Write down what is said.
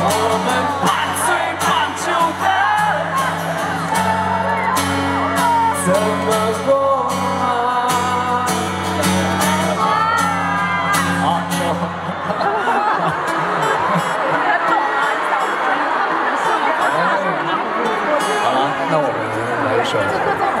我们半推半就好了那我们来一首。